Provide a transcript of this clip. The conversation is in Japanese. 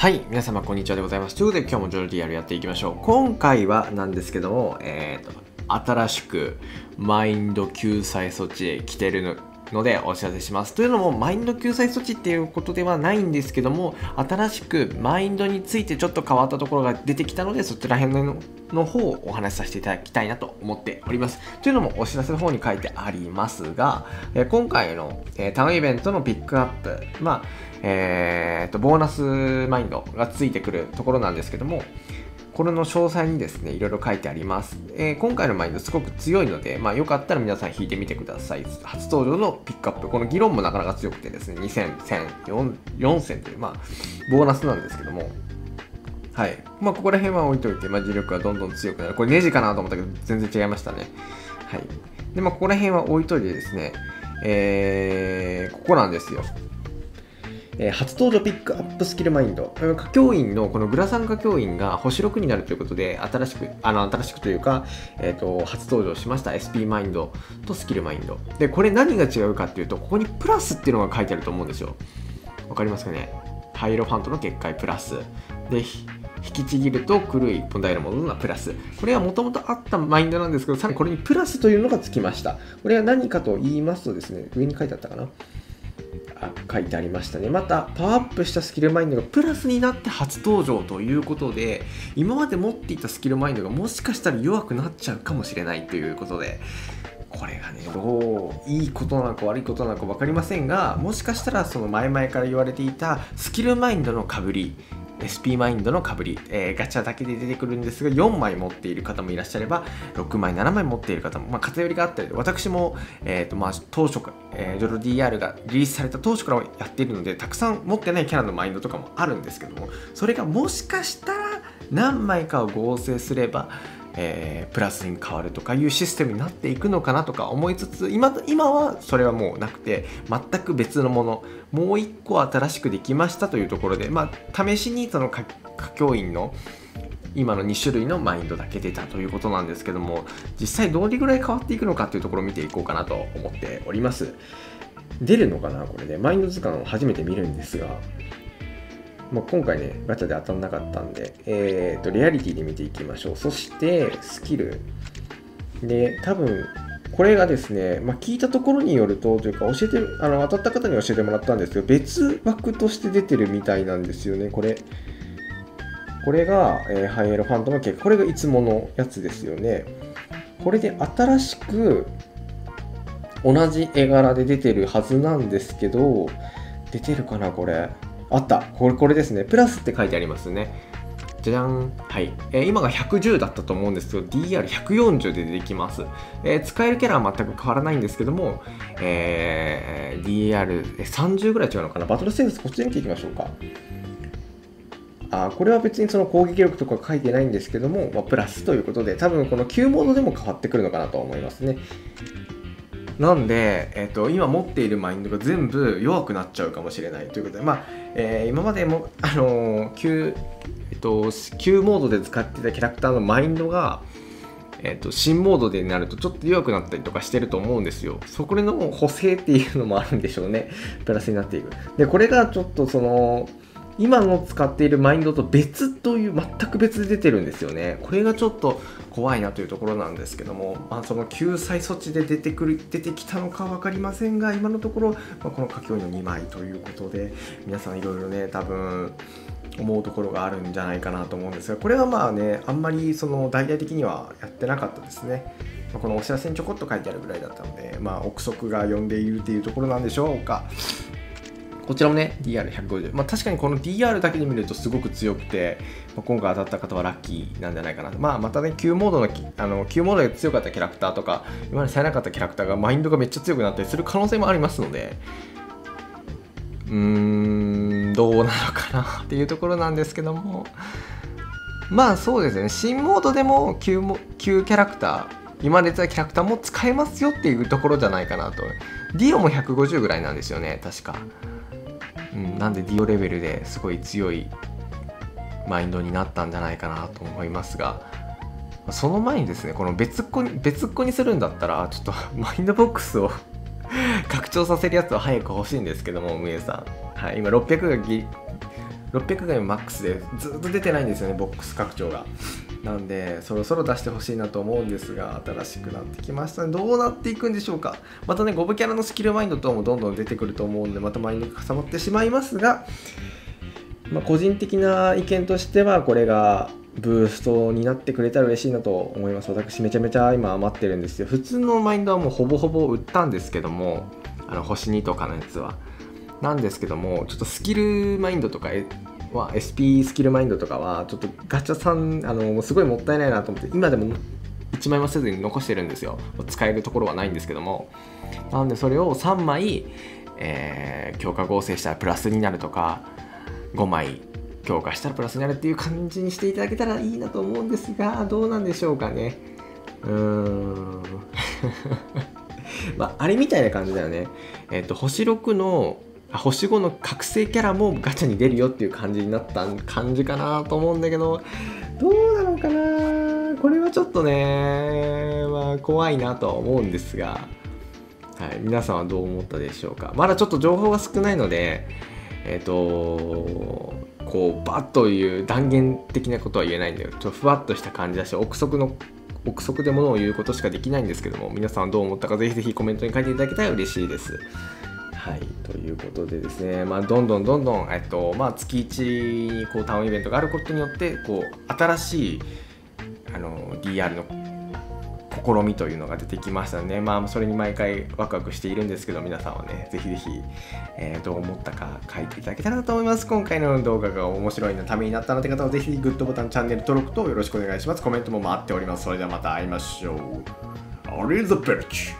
はい、皆様こんにちはでございます。ということで今日もジョルディアルやっていきましょう。今回はなんですけども、えー、と、新しくマインド救済措置へ来てるののでお知らせします。というのも、マインド救済措置っていうことではないんですけども、新しくマインドについてちょっと変わったところが出てきたので、そちら辺のの方をお話しさせていただきたいなと思っております。というのも、お知らせの方に書いてありますが、え今回の、えタウンイベントのピックアップ、まあ、えー、と、ボーナスマインドがついてくるところなんですけども、これの詳細にですね、いろいろ書いてあります。えー、今回のマインドすごく強いので、まあ、よかったら皆さん引いてみてください。初登場のピックアップ。この議論もなかなか強くてですね、2000、1000、4000という、まあ、ボーナスなんですけども、はい。まあ、ここら辺は置いといて、まあ、磁力がどんどん強くなる。これネジかなと思ったけど、全然違いましたね。はい。で、まあ、ここら辺は置いといてですね、えー、ここなんですよ。え、初登場ピックアップスキルマインド。歌教員のこのグラサン歌教員が星6になるということで、新しく、あの、新しくというか、えっ、ー、と、初登場しました SP マインドとスキルマインド。で、これ何が違うかっていうと、ここにプラスっていうのが書いてあると思うんですよ。わかりますかね？ハイロファントの結界プラス。で、引きちぎると狂い一本平戻るのはプラス。これはもともとあったマインドなんですけど、さらにこれにプラスというのがつきました。これは何かと言いますとですね、上に書いてあったかな？書いてありましたね。また、パワーアップしたスキルマインドがプラスになって初登場ということで、今まで持っていたスキルマインドがもしかしたら弱くなっちゃうかもしれないということで、これがね、どういいことなのか悪いことなのか分かりませんが、もしかしたらその前々から言われていたスキルマインドのかぶり、SP マインドのかぶり、えー、ガチャだけで出てくるんですが、4枚持っている方もいらっしゃれば、6枚、7枚持っている方も、まあ、偏りがあったり、私も、えーとまあ、当初かえー、ジョロ DR がリリースされた当初からやっているので、たくさん持ってないキャラのマインドとかもあるんですけども、それがもしかしたら何枚かを合成すれば、えー、プラスに変わるとかいうシステムになっていくのかなとか思いつつ今今はそれはもうなくて全く別のものもう1個新しくできましたというところで、まあ、試しにその歌教員の今の2種類のマインドだけ出たということなんですけども実際どれぐらい変わっていくのかというところを見ていこうかなと思っております。出るのかなこれねマインド図鑑を初めて見るんですがまあ、今回ね、ガチャで当たんなかったんで、えっ、ー、と、リアリティで見ていきましょう。そして、スキル。で、多分、これがですね、まあ、聞いたところによると、というか、教えて、あの、当たった方に教えてもらったんですけど、別枠として出てるみたいなんですよね、これ。これが、えー、ハイエロファントの結果、これがいつものやつですよね。これで新しく同じ絵柄で出てるはずなんですけど、出てるかな、これ。あった。これ、これですね。プラスって書いてありますね。じゃじゃん。はい。えー、今が110だったと思うんですけど、DR140 で出てきます。えー、使えるキャラは全く変わらないんですけども、えー、DR30 ぐらい違うのかな。バトルステースこっちで見ていきましょうか。あこれは別にその攻撃力とか書いてないんですけども、まあ、プラスということで、多分この旧モードでも変わってくるのかなと思いますね。なんで、えーと、今持っているマインドが全部弱くなっちゃうかもしれないということで、まあえー、今までも、あのー、旧、えーと、旧モードで使ってたキャラクターのマインドが、えーと、新モードでなるとちょっと弱くなったりとかしてると思うんですよ。そこでの補正っていうのもあるんでしょうね。プラスになっていく。で、これがちょっとその、今の使っているマインドと別という全く別で出てるんですよね。これがちょっと怖いなというところなんですけども、まあ、その救済措置で出てくる出てきたのか分かりませんが今のところ、まあ、この書き込みの2枚ということで皆さんいろいろね多分思うところがあるんじゃないかなと思うんですがこれはまあねあんまりその大々的にはやってなかったですね。このお知らせにちょこっと書いてあるぐらいだったのでまあ憶測が呼んでいるというところなんでしょうか。こちらもね、DR150。まあ確かにこの DR だけで見るとすごく強くて、まあ、今回当たった方はラッキーなんじゃないかな。まあまたね、Q モードの、あの、Q モードで強かったキャラクターとか、今までされなかったキャラクターがマインドがめっちゃ強くなったりする可能性もありますので、うーん、どうなのかなっていうところなんですけども、まあそうですね、新モードでも Q, も Q キャラクター、今出たキャラクターも使えますよっていうところじゃないかなと。ディオも150ぐらいなんですよね、確か。うん、なんでディオレベルですごい強いマインドになったんじゃないかなと思いますがその前にですねこの別っ子に別っ子にするんだったらちょっと マインドボックスを 拡張させるやつは早く欲しいんですけども運営さん、はい、今600がぎ600が今マックスでずっと出てないんですよねボックス拡張が。なんでそろそろ出してほしいなと思うんですが新しくなってきましたね。どうなっていくんでしょうか。またね5部キャラのスキルマインド等もどんどん出てくると思うんでまたマインドが重なってしまいますがまあ、個人的な意見としてはこれがブーストになってくれたら嬉しいなと思います。私めちゃめちゃ今余ってるんですよ。普通のマインドはもうほぼほぼ売ったんですけどもあの星2とかのやつは。なんですけどもちょっとスキルマインドとかは SP スキルマインドとかはちょっとガチャさんあのすごいもったいないなと思って今でも1枚もせずに残してるんですよ。使えるところはないんですけども。なのでそれを3枚、えー、強化合成したらプラスになるとか5枚強化したらプラスになるっていう感じにしていただけたらいいなと思うんですがどうなんでしょうかね。うーん。まああれみたいな感じだよね。えっ、ー、と星6の星5の覚醒キャラもガチャに出るよっていう感じになった感じかなと思うんだけどどうなのかな？これはちょっとね、まあ、怖いなとは思うんですが、はい、皆さんはどう思ったでしょうか？まだちょっと情報が少ないのでえっ、ー、とこうバッという断言的なことは言えないんだよ。ちょっとふわっとした感じだし憶測の憶測でものを言うことしかできないんですけども皆さんはどう思ったかぜひぜひコメントに書いていただけたら嬉しいです。はい、ということでですね、まあ、どんどんどんどん、えっとまあ、月1にこうタウンイベントがあることによってこう新しいあの DR の試みというのが出てきましたね。まあ、それに毎回ワクワクしているんですけど、皆さんはね、ぜひぜひ、えー、どう思ったか書いていただけたらと思います。今回の動画が面白いのためになったのって方は、ぜひグッドボタン、チャンネル登録とよろしくお願いします。コメントも待っております。それではまた会いましょう。アリザベルチ